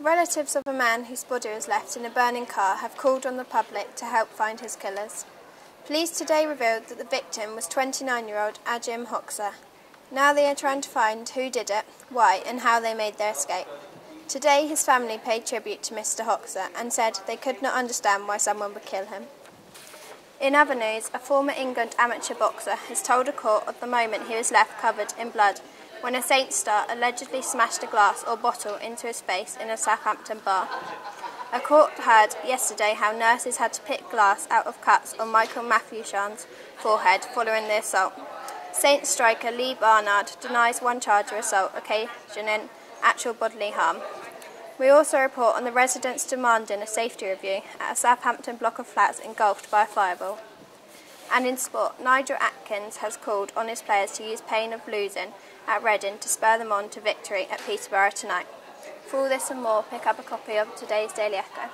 Relatives of a man whose body was left in a burning car have called on the public to help find his killers. Police today revealed that the victim was 29 year old Ajim Hoxha. Now they are trying to find who did it, why, and how they made their escape. Today, his family paid tribute to Mr. Hoxha and said they could not understand why someone would kill him. In other news, a former England amateur boxer has told a court of the moment he was left covered in blood when a Saint star allegedly smashed a glass or bottle into his face in a Southampton bar. A court heard yesterday how nurses had to pick glass out of cuts on Michael Matthewson's forehead following the assault. Saint striker Lee Barnard denies one charge of assault occasioning actual bodily harm. We also report on the residents demanding a safety review at a Southampton block of flats engulfed by a fireball. And in sport, Nigel Adkins has called on his players to use pain of losing at Reading to spur them on to victory at Peterborough tonight. For all this and more, pick up a copy of today's Daily Echo.